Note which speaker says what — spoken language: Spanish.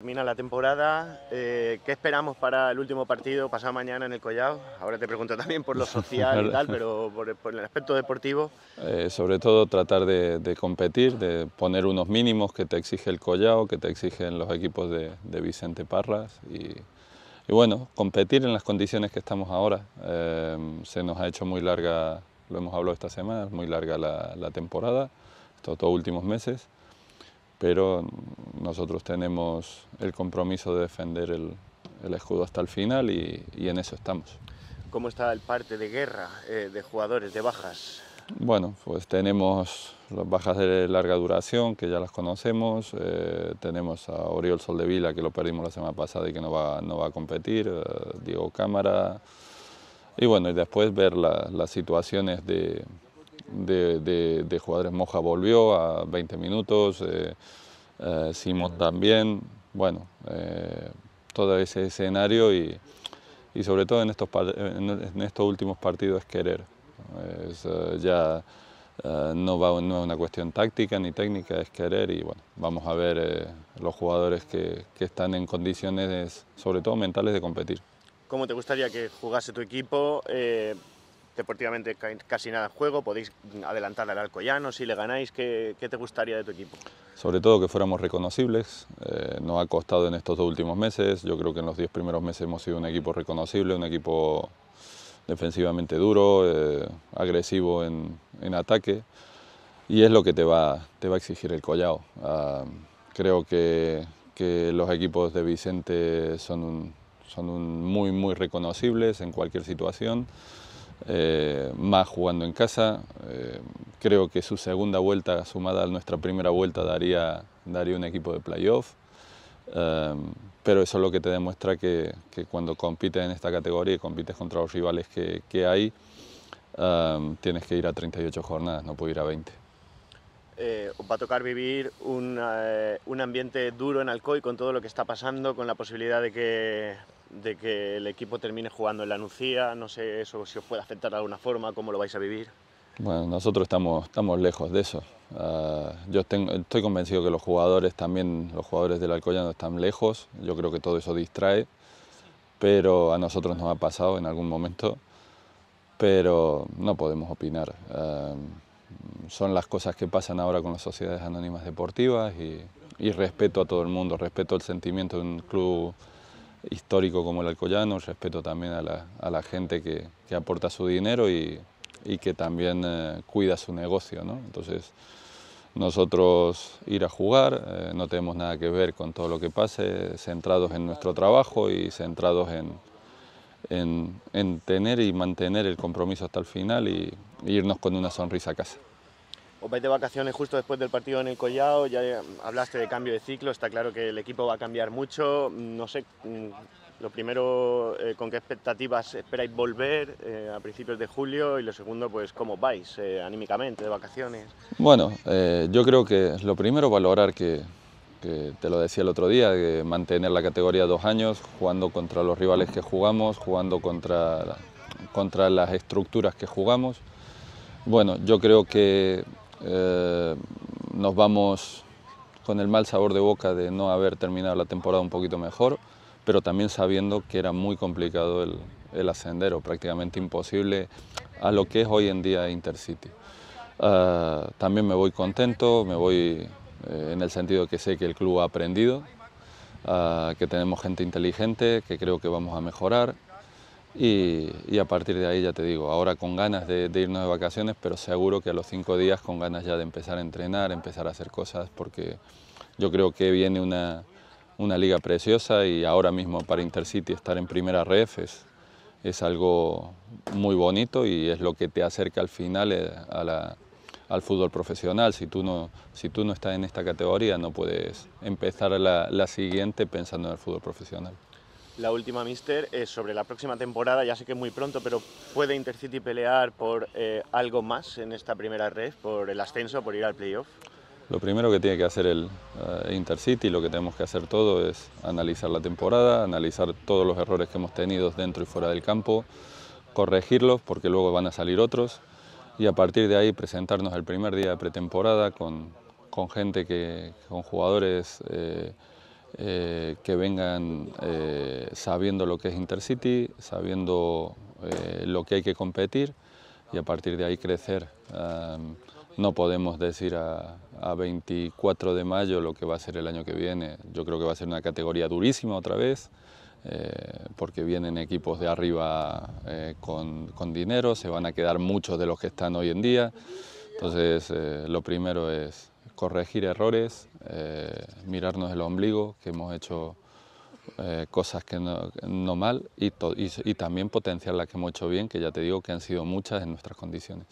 Speaker 1: Termina la temporada, eh, ¿qué esperamos para el último partido pasado mañana en el Collao? Ahora te pregunto también por lo social y tal, pero por, por el aspecto deportivo.
Speaker 2: Eh, sobre todo tratar de, de, competir, de poner unos mínimos que te exige el Collao, que te exigen los equipos de, de Vicente Parras y, y, bueno, competir en las condiciones que estamos ahora. Eh, se nos ha hecho muy larga, lo hemos hablado esta semana, muy larga la, la temporada, estos dos últimos meses pero nosotros tenemos el compromiso de defender el, el escudo hasta el final y, y, en eso estamos.
Speaker 1: ¿Cómo está el parte de guerra eh, de jugadores, de bajas?
Speaker 2: Bueno, pues tenemos las bajas de larga duración, que ya las conocemos, eh, tenemos a Oriol Soldevila, que lo perdimos la semana pasada y que no va, no va a competir, eh, Diego Cámara, y bueno, y después ver la, las situaciones de, de, de, de, jugadores. Moja volvió a 20 minutos, eh, eh, Simón también, bueno, eh, todo ese escenario y, y, sobre todo en estos, en estos últimos partidos es querer. Es, ya no, va, no es una cuestión táctica ni técnica, es querer y bueno, vamos a ver los jugadores que, que están en condiciones, sobre todo mentales, de competir.
Speaker 1: ¿Cómo te gustaría que jugase tu equipo? Eh, deportivamente casi nada en juego, podéis adelantar al Alcoyano si le ganáis, ¿qué, ¿qué, te gustaría de tu equipo?
Speaker 2: Sobre todo que fuéramos reconocibles, eh, nos ha costado en estos dos últimos meses, yo creo que en los diez primeros meses hemos sido un equipo reconocible, un equipo defensivamente duro, eh, agresivo en, en, ataque y es lo que te va, te va a exigir el Collao. Uh, creo que, que, los equipos de Vicente son, un, son un muy, muy reconocibles en cualquier situación eh, más jugando en casa. Eh, creo que su segunda vuelta, sumada a nuestra primera vuelta, daría, daría un equipo de playoff. Eh, pero eso es lo que te demuestra que, que, cuando compites en esta categoría y compites contra los rivales que, que hay, um, tienes que ir a 38 jornadas, no puedes ir a 20.
Speaker 1: Eh, va a tocar vivir un, eh, un ambiente duro en Alcoy con todo lo que está pasando, con la posibilidad de que de que el equipo termine jugando en la Nucía, no sé eso si os puede afectar de alguna forma, cómo lo vais a vivir.
Speaker 2: Bueno, nosotros estamos, estamos lejos de eso. Uh, yo tengo, estoy convencido que los jugadores también, los jugadores del Alcoyano están lejos, yo creo que todo eso distrae, pero a nosotros nos ha pasado en algún momento, pero no podemos opinar. Uh, son las cosas que pasan ahora con las sociedades anónimas deportivas y, y respeto a todo el mundo, respeto el sentimiento de un club histórico como el Alcoyano, respeto también a la, a la gente que, que, aporta su dinero y, y que también eh, cuida su negocio. ¿no? Entonces, nosotros ir a jugar, eh, no tenemos nada que ver con todo lo que pase, centrados en nuestro trabajo y centrados en, en, en tener y mantener el compromiso hasta el final y, irnos con una sonrisa a casa
Speaker 1: os vais de vacaciones justo después del partido en el Collao, ya hablaste de cambio de ciclo, está claro que el equipo va a cambiar mucho, no sé, mm, lo primero, eh, ¿con qué expectativas esperáis volver eh, a principios de julio? Y lo segundo, pues, ¿cómo vais eh, anímicamente de vacaciones?
Speaker 2: Bueno, eh, yo creo que lo primero valorar que, que, te lo decía el otro día, que mantener la categoría dos años, jugando contra los rivales que jugamos, jugando contra, contra las estructuras que jugamos. Bueno, yo creo que eh, nos vamos con el mal sabor de boca de no haber terminado la temporada un poquito mejor, pero también sabiendo que era muy complicado el, el ascender prácticamente imposible a lo que es hoy en día Intercity. Uh, también me voy contento, me voy eh, en el sentido que sé que el club ha aprendido, uh, que tenemos gente inteligente, que creo que vamos a mejorar y, a partir de ahí ya te digo, ahora con ganas de, irnos de vacaciones, pero seguro que a los cinco días con ganas ya de empezar a entrenar, empezar a hacer cosas, porque yo creo que viene una, una liga preciosa y ahora mismo para Intercity estar en primera ref es, es algo muy bonito y es lo que te acerca al final eh, al fútbol profesional. Si tú, no, si tú no estás en esta categoría no puedes empezar la, la siguiente pensando en el fútbol profesional.
Speaker 1: La última, Mister, es sobre la próxima temporada. Ya sé que es muy pronto, pero ¿puede Intercity pelear por eh, algo más en esta primera red, por el ascenso, por ir al playoff?
Speaker 2: Lo primero que tiene que hacer el uh, Intercity, lo que tenemos que hacer todo es analizar la temporada, analizar todos los errores que hemos tenido dentro y fuera del campo, corregirlos porque luego van a salir otros y a partir de ahí presentarnos el primer día de pretemporada con, con gente que, con jugadores eh, eh, que vengan eh, sabiendo lo que es Intercity, sabiendo eh, lo que hay que competir y a partir de ahí crecer. no podemos decir a, 24 de mayo lo que va a ser el año que viene. Yo creo que va a ser una categoría durísima otra vez. porque vienen equipos de arriba con, con, dinero, se van a quedar muchos de los que están hoy en día. Entonces, lo primero es corregir errores, eh, mirarnos el ombligo, que hemos hecho eh, cosas que no, mal, y, y también potenciar las que hemos hecho bien, que ya te digo que han sido muchas en nuestras condiciones.